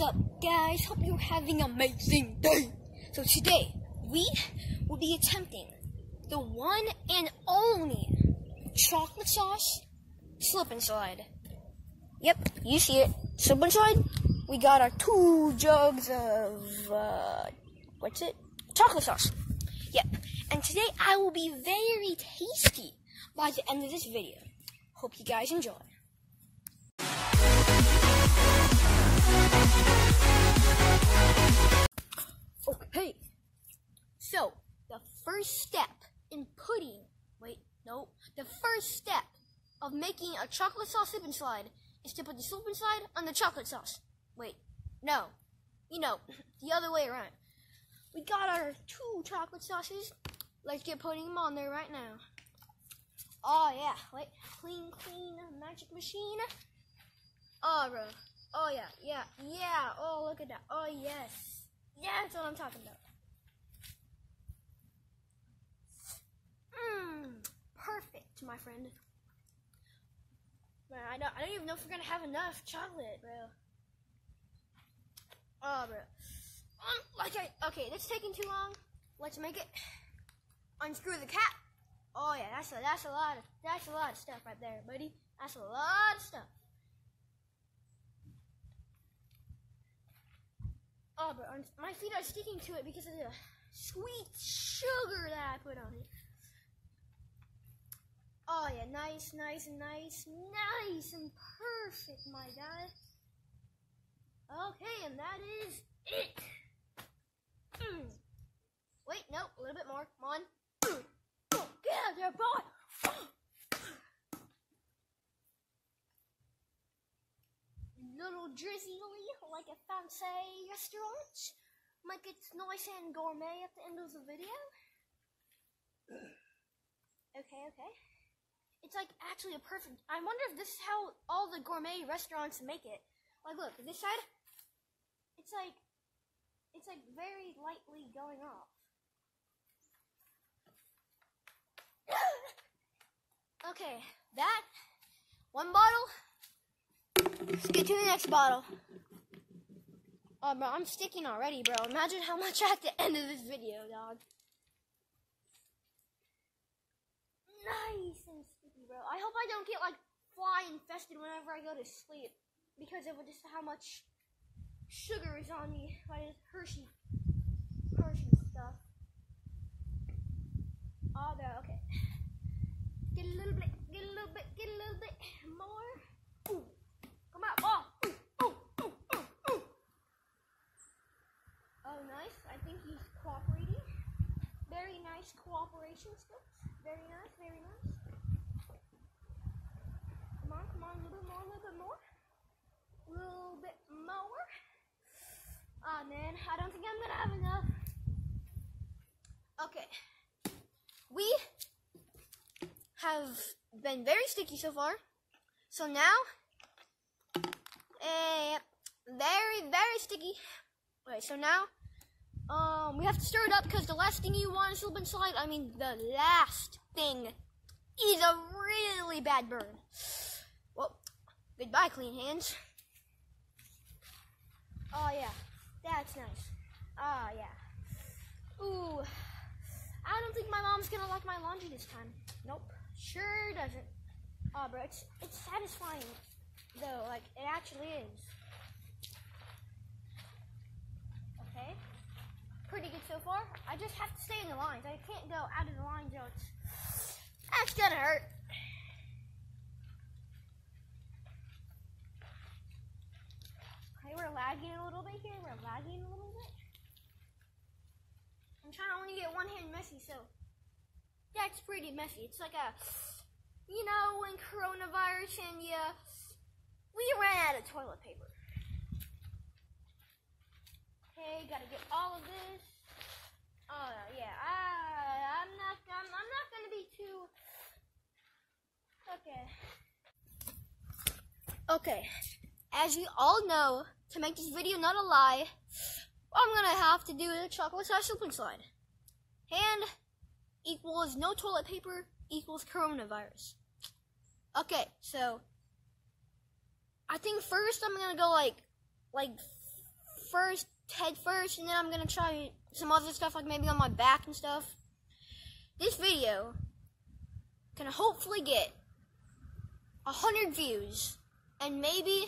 is up, guys? Hope you're having an amazing day. So today, we will be attempting the one and only chocolate sauce slip and slide. Yep, you see it. Slip and slide. We got our two jugs of, uh, what's it? Chocolate sauce. Yep. And today I will be very tasty by the end of this video. Hope you guys enjoy. Okay. So, the first step in putting, wait, no, the first step of making a chocolate sauce slip and slide is to put the slip and slide on the chocolate sauce. Wait, no, you know, the other way around. We got our two chocolate sauces. Let's get putting them on there right now. Oh yeah, wait, clean, clean, magic machine. Oh, bro. Oh yeah, yeah, yeah. Oh, look at that. Oh yes, yeah, that's what I'm talking about. Mmm, perfect, my friend. Man, I don't, I don't even know if we're gonna have enough chocolate, bro. Oh, bro. Um, like I, okay, that's taking too long. Let's make it. Unscrew the cap. Oh yeah, that's a, that's a lot of, that's a lot of stuff right there, buddy. That's a lot of stuff. Oh, but my feet are sticking to it because of the sweet sugar that I put on it. Oh yeah, nice, nice, nice, nice and perfect, my guy. Okay, and that is it. Mm. Wait, no, a little bit more. Come on. Mm. Get out there, boy. Little drizzly, like a fancy restaurant. Make it nice and gourmet at the end of the video. Okay, okay. It's like actually a perfect. I wonder if this is how all the gourmet restaurants make it. Like, look, this side, it's like, it's like very lightly going off. okay, that one bottle. Let's get to the next bottle. Oh, bro, I'm sticking already, bro. Imagine how much at the end of this video, dog. Nice and sticky, bro. I hope I don't get, like, fly infested whenever I go to sleep. Because of just how much sugar is on me by this Hershey, Hershey stuff. Oh, there, okay. Get a little bit, get a little bit, get a little bit more. Ooh. Come out, oh. Ooh, ooh, ooh, ooh, ooh. Oh, nice. I think he's cooperating. Very nice cooperation skills. Very nice, very nice. Come on, come on, a little bit more, a little bit more. A little bit more. Ah, oh, man, I don't think I'm gonna have enough. Okay. We have been very sticky so far. So now, eh, very, very sticky. Okay, so now, um, we have to stir it up because the last thing you want is slip and slide. I mean, the last thing is a really bad burn. Well, goodbye, clean hands. Oh, yeah. That's nice. Oh, yeah. Ooh. I don't think my mom's gonna like my laundry this time. Nope. Sure doesn't. Oh, bro, it's, it's satisfying, though. Like, it actually is. Okay. Pretty good so far. I just have to stay in the lines. I can't go out of the lines, or it's, that's gonna hurt. Okay, we're lagging a little bit here. We're lagging a little bit. I'm trying to only get one hand messy, so that's pretty messy. It's like a, you know, when coronavirus and yeah, we ran out of toilet paper. Okay, gotta get all of this. Oh yeah, I, I'm not, I'm, I'm not gonna be too. Okay. Okay, as you all know, to make this video not a lie, I'm gonna have to do the chocolate sauce slip and slide. And equals no toilet paper equals coronavirus. Okay, so I think first I'm gonna go like like first, head first, and then I'm gonna try some other stuff like maybe on my back and stuff. This video can hopefully get a hundred views and maybe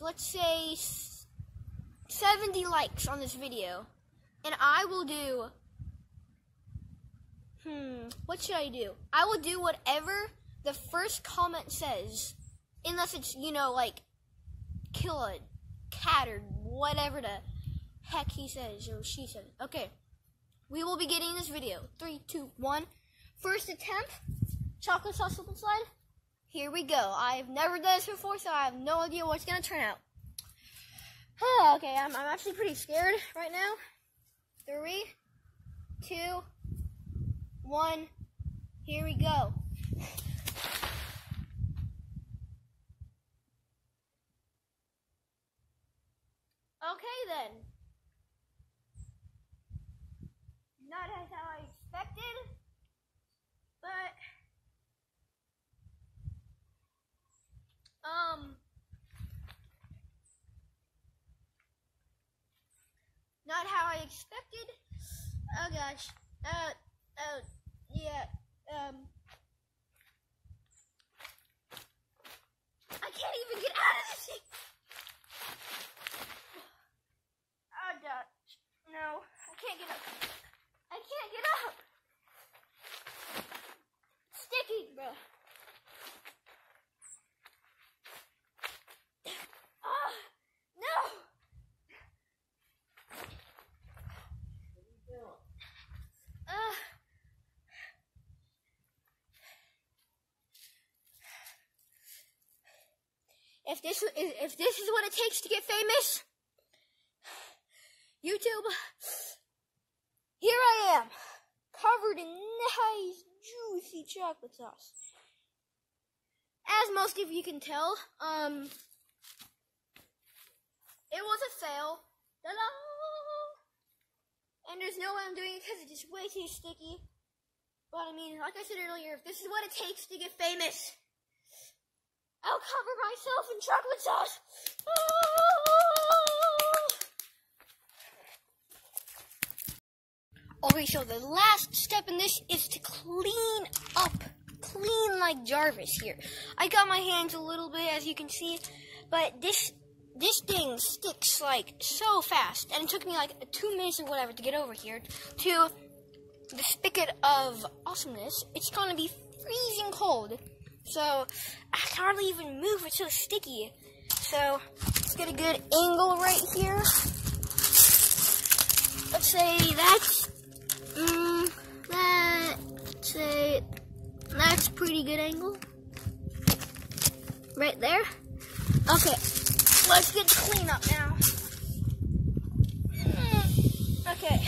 let's say 70 likes on this video and I will do hmm what should I do I will do whatever the first comment says unless it's you know like kill a cat or whatever the heck he says or she says okay we will be getting this video three two one first attempt chocolate sauce slip and slide here we go. I've never done this before, so I have no idea what's going to turn out. Oh, okay, I'm, I'm actually pretty scared right now. Three, two, one, here we go. Okay then. Not as how I expected, but Um. Not how I expected. Oh gosh. Uh. Uh. Yeah. Um. I can't even get out of this thing. Oh gosh. No. I can't get up. I can't get up. Sticky, bro. If this if this is what it takes to get famous, YouTube, here I am, covered in nice juicy chocolate sauce. As most of you can tell, um, it was a fail. And there's no way I'm doing it because it's just way too sticky. But I mean, like I said earlier, if this is what it takes to get famous, I'll cover myself in chocolate sauce. Ah. Okay, so the last step in this is to clean up. Clean like Jarvis here. I got my hands a little bit, as you can see, but this this thing sticks like so fast, and it took me like two minutes or whatever to get over here to the spigot of awesomeness. It's gonna be freezing cold. So I can hardly even move, it's so sticky. So let's get a good angle right here. Let's say that's, um, that, say, that's pretty good angle. Right there. Okay, let's get clean up now. Okay.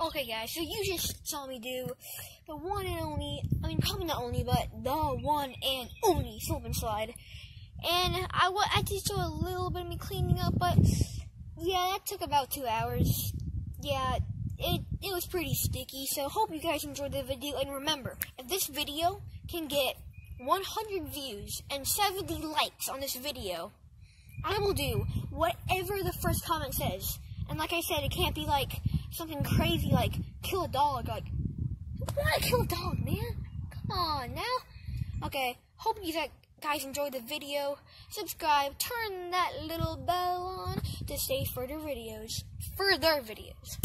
Okay, guys, so you just saw me do the one and only, I mean, probably not only, but the one and only slip and slide. And I, I just do a little bit of me cleaning up, but yeah, that took about two hours. Yeah, it, it was pretty sticky, so hope you guys enjoyed the video. And remember, if this video can get 100 views and 70 likes on this video, I will do whatever the first comment says. And like I said, it can't be like something crazy like kill a dog. Like, why kill a dog, man? Come on now. Okay, hope you guys enjoyed the video. Subscribe, turn that little bell on to stay further videos. Further videos.